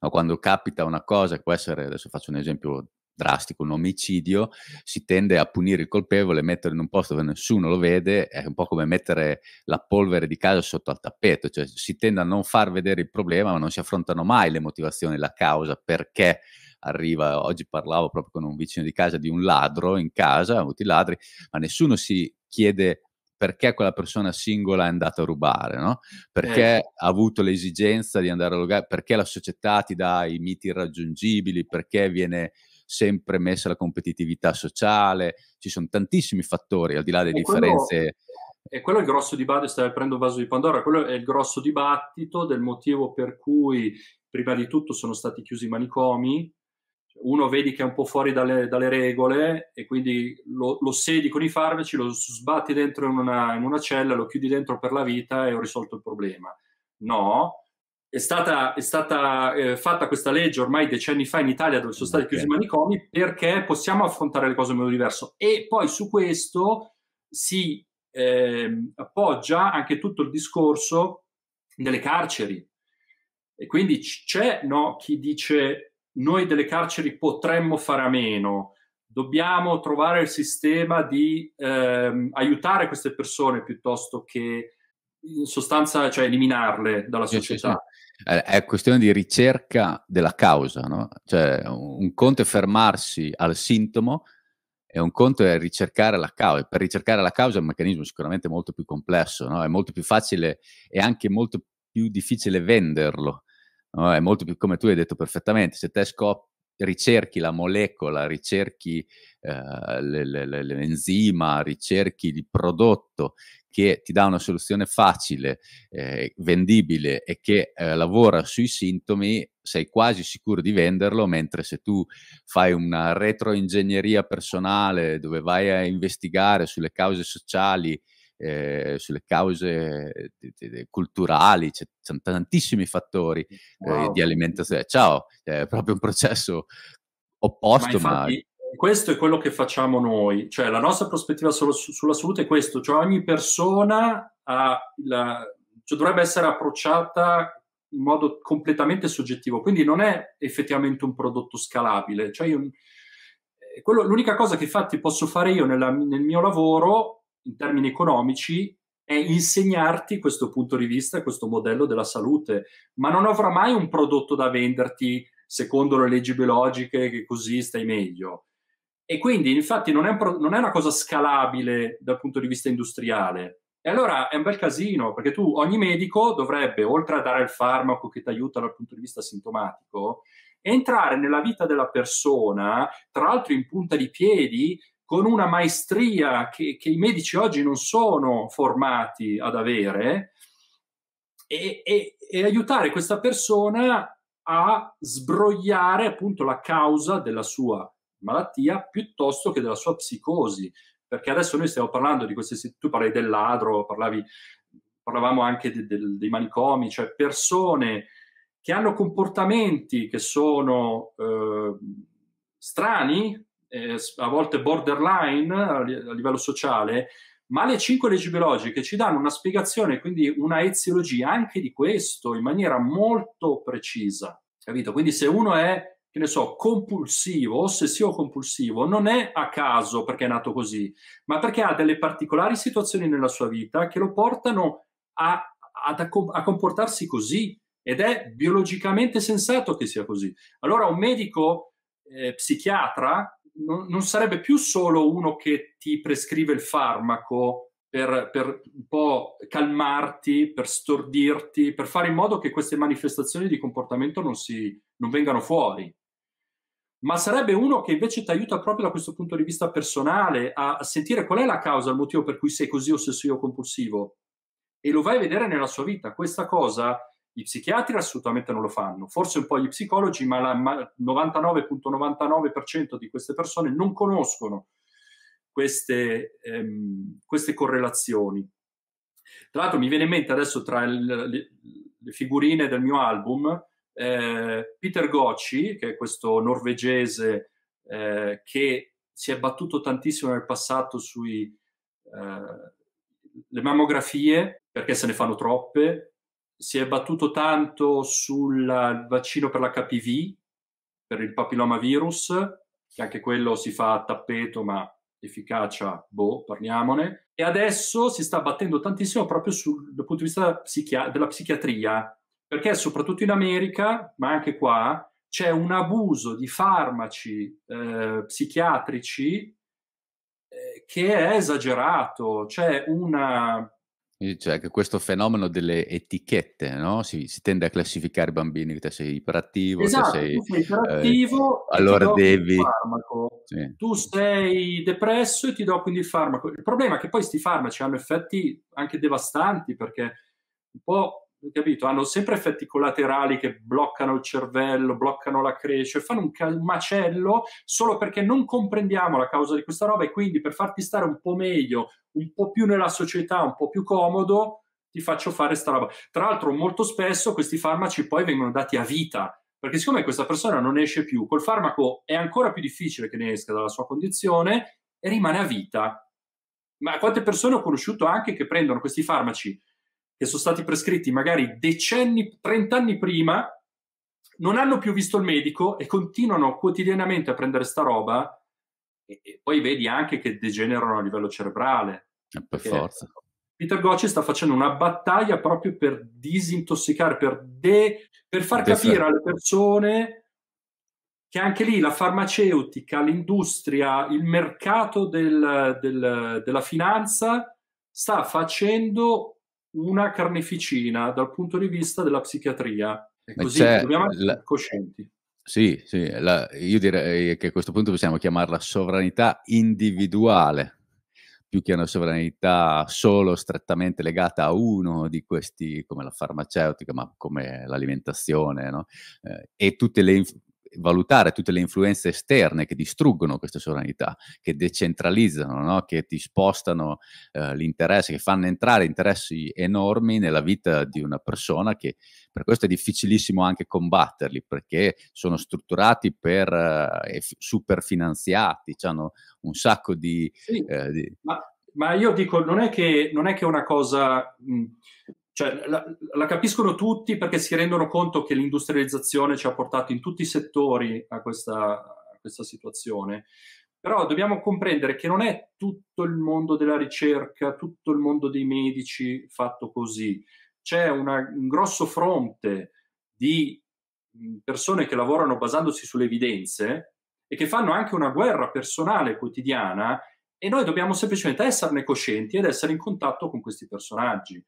no? quando capita una cosa, può essere, adesso faccio un esempio drastico, un omicidio, si tende a punire il colpevole, metterlo in un posto dove nessuno lo vede, è un po' come mettere la polvere di casa sotto al tappeto, cioè si tende a non far vedere il problema, ma non si affrontano mai le motivazioni, la causa, perché arriva, oggi parlavo proprio con un vicino di casa di un ladro in casa, ha avuto i ladri, ma nessuno si chiede perché quella persona singola è andata a rubare, no? Perché eh. ha avuto l'esigenza di andare a rubare, perché la società ti dà i miti irraggiungibili, perché viene sempre messa la competitività sociale, ci sono tantissimi fattori, al di là delle e differenze. Quello, e quello è il grosso dibattito, stai prendendo il vaso di Pandora, quello è il grosso dibattito del motivo per cui prima di tutto sono stati chiusi i manicomi, uno vedi che è un po' fuori dalle, dalle regole e quindi lo, lo, sedi con i farmaci, lo sbatti dentro in una, in una, cella, lo chiudi dentro per la vita e ho risolto il problema. No, è stata, è stata eh, fatta questa legge ormai decenni fa in Italia dove sono stati chiusi i manicomi perché possiamo affrontare le cose in modo diverso e poi su questo si eh, appoggia anche tutto il discorso delle carceri. E quindi c'è no, chi dice noi delle carceri potremmo fare a meno, dobbiamo trovare il sistema di ehm, aiutare queste persone piuttosto che in sostanza cioè eliminarle dalla società. È questione di ricerca della causa, no? Cioè, un conto è fermarsi al sintomo e un conto è ricercare la causa. Per ricercare la causa è un meccanismo sicuramente molto più complesso, no? È molto più facile e anche molto più difficile venderlo no? è molto più come tu hai detto perfettamente, se te scopri ricerchi la molecola, ricerchi eh, l'enzima, ricerchi il prodotto che ti dà una soluzione facile, eh, vendibile e che eh, lavora sui sintomi, sei quasi sicuro di venderlo, mentre se tu fai una retroingegneria personale dove vai a investigare sulle cause sociali eh, sulle cause de, de, de, culturali, ci sono tantissimi fattori wow. eh, di alimentazione. Ciao, è proprio un processo opposto, ma, infatti, ma... Questo è quello che facciamo noi, cioè la nostra prospettiva solo, sulla salute è questo, cioè ogni persona la, cioè dovrebbe essere approcciata in modo completamente soggettivo, quindi non è effettivamente un prodotto scalabile. Cioè io, eh, quello, l'unica cosa che infatti posso fare io nella, nel mio lavoro in termini economici è insegnarti questo punto di vista, questo modello della salute, ma non avrà mai un prodotto da venderti secondo le leggi biologiche che così stai meglio. E quindi, infatti, non è, un pro- non è una cosa scalabile dal punto di vista industriale. E allora è un bel casino, perché tu, ogni medico dovrebbe, oltre a dare il farmaco che ti aiuta dal punto di vista sintomatico, entrare nella vita della persona, tra l'altro in punta di piedi, con una maestria che, che, i medici oggi non sono formati ad avere e, e, e aiutare questa persona a sbrogliare appunto la causa della sua malattia piuttosto che della sua psicosi. Perché adesso noi stiamo parlando di queste, tu parlavi del ladro, parlavi, parlavamo anche de, de, dei manicomi, cioè persone che hanno comportamenti che sono eh, strani, eh, a volte borderline a, livello sociale, ma le cinque leggi biologiche ci danno una spiegazione, quindi una eziologia anche di questo in maniera molto precisa, capito? Quindi se uno è, che ne so, compulsivo, ossessivo compulsivo, non è a caso perché è nato così, ma perché ha delle particolari situazioni nella sua vita che lo portano a, a, a comportarsi così ed è biologicamente sensato che sia così. Allora un medico eh, psichiatra non, non, sarebbe più solo uno che ti prescrive il farmaco per, per, un po' calmarti, per stordirti, per fare in modo che queste manifestazioni di comportamento non, si, non vengano fuori. Ma sarebbe uno che invece ti aiuta proprio da questo punto di vista personale a, sentire qual è la causa, il motivo per cui sei così ossessivo compulsivo e lo vai a vedere nella sua vita. Questa cosa i psichiatri assolutamente non lo fanno, forse un po' gli psicologi, ma il 99,99% di queste persone non conoscono queste, ehm, queste, correlazioni. Tra l'altro mi viene in mente adesso tra il, le, le, figurine del mio album, eh, Peter Gocci, che è questo norvegese eh, che si è battuto tantissimo nel passato sulle eh, mammografie, perché se ne fanno troppe, si è battuto tanto sul vaccino per l'HPV, per il papillomavirus, che anche quello si fa a tappeto, ma efficacia, boh, parliamone. E adesso si sta battendo tantissimo proprio sul, dal punto di vista psichia- della psichiatria, perché soprattutto in America, ma anche qua, c'è un abuso di farmaci eh, psichiatrici eh, che è esagerato, c'è una cioè che questo fenomeno delle etichette, no? Si, si, tende a classificare i bambini, te sei iperattivo, esatto, sei, tu sei iperattivo, eh, allora devi... Sì. Tu sei depresso e ti do quindi il farmaco. Il problema è che poi questi farmaci hanno effetti anche devastanti perché un po' capito? Hanno sempre effetti collaterali che bloccano il cervello, bloccano la crescita, fanno un, macello solo perché non comprendiamo la causa di questa roba e quindi per farti stare un po' meglio, un po' più nella società, un po' più comodo, ti faccio fare sta roba. Tra l'altro molto spesso questi farmaci poi vengono dati a vita, perché siccome questa persona non esce più, col farmaco è ancora più difficile che ne esca dalla sua condizione e rimane a vita. Ma quante persone ho conosciuto anche che prendono questi farmaci che sono stati prescritti magari decenni, 30 anni prima, non hanno più visto il medico e continuano quotidianamente a prendere sta roba e, e poi vedi anche che degenerano a livello cerebrale. Eh, per forza. Peter Gocci sta facendo una battaglia proprio per disintossicare, per, de, per far De capire alle persone che anche lì la farmaceutica, l'industria, il mercato del, del, della finanza sta facendo una carneficina dal punto di vista della psichiatria. E così dobbiamo essere la... coscienti. Sì, sì, la, io direi che a questo punto possiamo chiamarla sovranità individuale, più che una sovranità solo strettamente legata a uno di questi, come la farmaceutica, ma come l'alimentazione, no? eh, e tutte le, valutare tutte le influenze esterne che distruggono questa sovranità, che decentralizzano, no? che ti spostano eh, l'interesse, che fanno entrare interessi enormi nella vita di una persona che per questo è difficilissimo anche combatterli perché sono strutturati per eh, super finanziati, hanno un sacco di... Sì, eh, di... Ma, ma, io dico, non è che, non è che una cosa... Mh, cioè, la, la, capiscono tutti perché si rendono conto che l'industrializzazione ci ha portato in tutti i settori a questa, a questa situazione. Però dobbiamo comprendere che non è tutto il mondo della ricerca, tutto il mondo dei medici fatto così. C'è una, un grosso fronte di persone che lavorano basandosi sulle evidenze e che fanno anche una guerra personale quotidiana e noi dobbiamo semplicemente esserne coscienti ed essere in contatto con questi personaggi.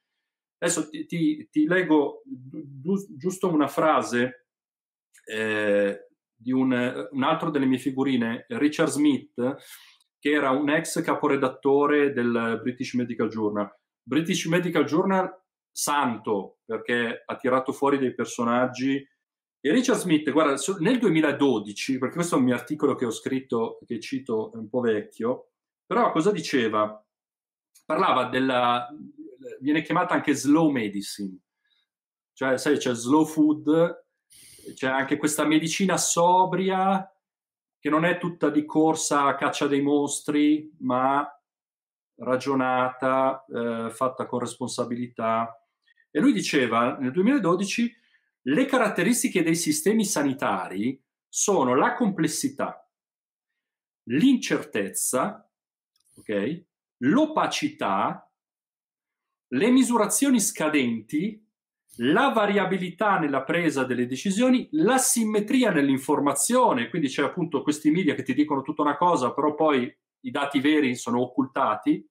Adesso ti, ti, ti leggo gi- giusto una frase eh, di un, un, altro delle mie figurine, Richard Smith, che era un ex caporedattore del British Medical Journal. British Medical Journal santo perché ha tirato fuori dei personaggi. E Richard Smith, guarda, nel 2012, perché questo è un mio articolo che ho scritto, che cito, è un po' vecchio, però cosa diceva? Parlava della, viene chiamata anche slow medicine, cioè sai c'è slow food, c'è anche questa medicina sobria che non è tutta di corsa a caccia dei mostri, ma ragionata, eh, fatta con responsabilità. E lui diceva nel 2012 le caratteristiche dei sistemi sanitari sono la complessità, l'incertezza, okay, l'opacità le misurazioni scadenti, la variabilità nella presa delle decisioni, la simmetria nell'informazione, quindi c'è appunto questi media che ti dicono tutta una cosa, però poi i dati veri sono occultati,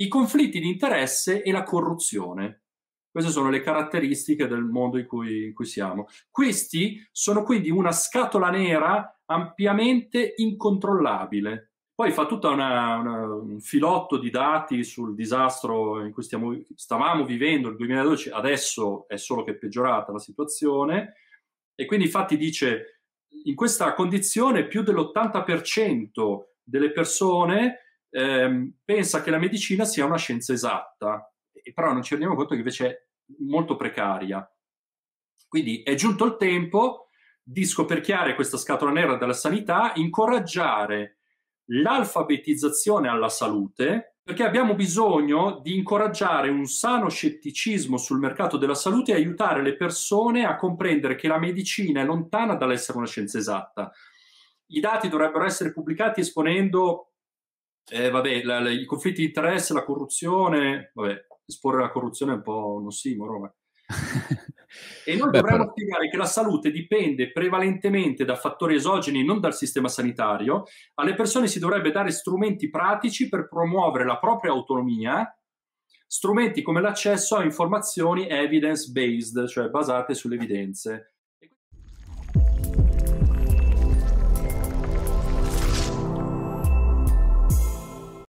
i conflitti di interesse e la corruzione. Queste sono le caratteristiche del mondo in cui, in cui siamo. Questi sono quindi una scatola nera ampiamente incontrollabile poi fa tutto un filotto di dati sul disastro in cui stiamo, stavamo vivendo il 2012, adesso è solo che è peggiorata la situazione e quindi infatti dice in questa condizione più dell'80% delle persone ehm, pensa che la medicina sia una scienza esatta, e però non ci rendiamo conto che invece è molto precaria. Quindi è giunto il tempo di scoperchiare questa scatola nera della sanità, incoraggiare l'alfabetizzazione alla salute, perché abbiamo bisogno di incoraggiare un sano scetticismo sul mercato della salute e aiutare le persone a comprendere che la medicina è lontana dall'essere una scienza esatta. I dati dovrebbero essere pubblicati esponendo eh, vabbè, la, la, i conflitti di interesse, la corruzione, vabbè, esporre la corruzione è un po' ossimoro, ma e noi Beh, dovremmo però... spiegare che la salute dipende prevalentemente da fattori esogeni, non dal sistema sanitario. Alle persone si dovrebbe dare strumenti pratici per promuovere la propria autonomia, strumenti come l'accesso a informazioni evidence-based, cioè basate sulle evidenze.